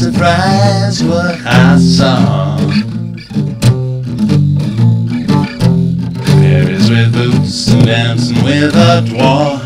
surprised what I saw. Fairies with boots and dancing with a dwarf.